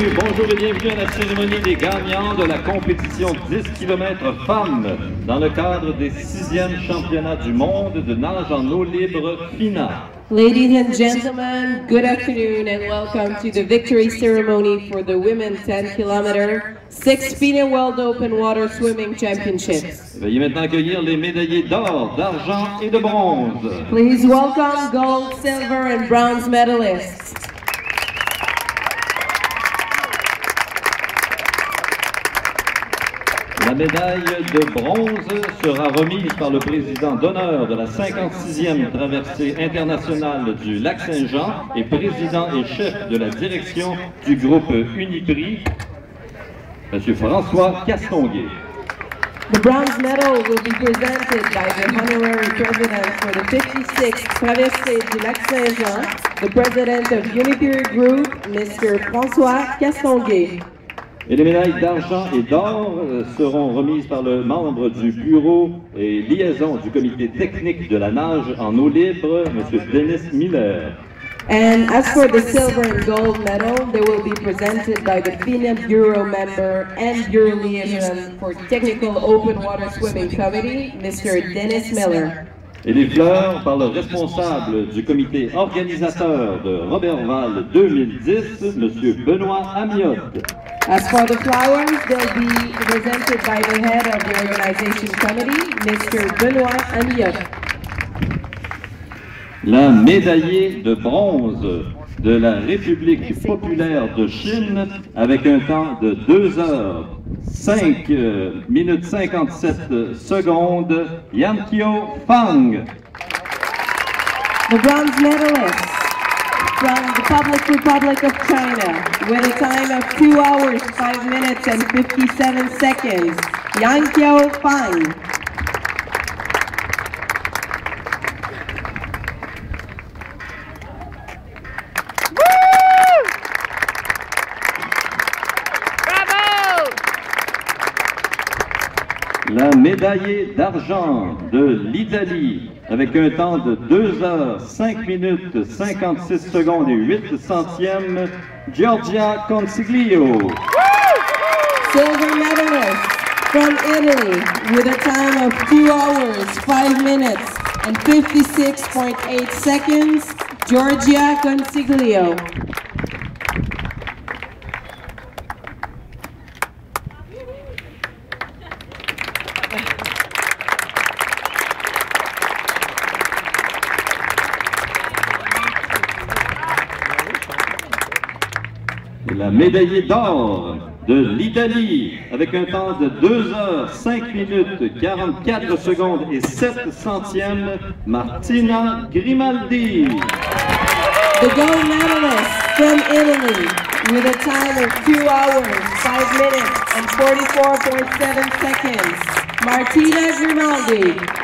le bienvenue à la cérémonie des gagnants de la compétition 10 km femmes dans le cadre des sixièmes championnats du monde de nage en eau libre FINA. Ladies and gentlemen, good afternoon and welcome to the victory ceremony for the women's 10 kilometer six FINA World Open Water Swimming Championships. Veuillez maintenant accueillir les médaillés d'or, d'argent et de bronze. Please welcome gold, silver and bronze medalists. La médaille de bronze sera remise par le président d'honneur de la 56e traversée internationale du lac Saint-Jean et président et chef de la direction du groupe Uniprix, M. François Castonguay. The bronze medal will be presented by the honorary president for the 56th Traversée du Lac Saint-Jean, the president of Unipeer Group, Mr. François Castonguay. Et les médailles d'argent et d'or euh, seront remises par le membre du bureau et liaison du comité technique de la nage en eau libre, M. Dennis Miller. And as for the silver and gold medal, they will be presented by the FINA Bureau member and Bureau liaison for Technical Open Water Swimming Committee, Mr. Dennis Miller. Et les fleurs par le responsable du comité organisateur de Robertval 2010, M. Benoît Amiotte. As for the flowers, they'll be presented by the head of the organization committee, Mr. Benoit Amiot. La médaillée de bronze de la République populaire de Chine avec un temps de 2 heures 5 euh, minutes 57 secondes, Yan Kyo Fang. The bronze medalist from the Public Republic of China with a time of 2 hours, 5 minutes and 57 seconds, Yang Qiao Fang. La médaillée d'argent de l'Italie avec un temps de 2 heures 5 minutes 56 secondes et 8 centièmes, Giorgia Consiglio. Silver medalist from Italy with a time of 2 hours, 5 minutes and 56.8 seconds, Georgia Consiglio. La médaillée d'or de l'Italie avec un temps de 2 heures 5 minutes 44 secondes et 7 centièmes, Martina Grimaldi. The gold medalist from Italy with a time of 2 hours, 5 minutes and 44.7 seconds, Martina Grimaldi.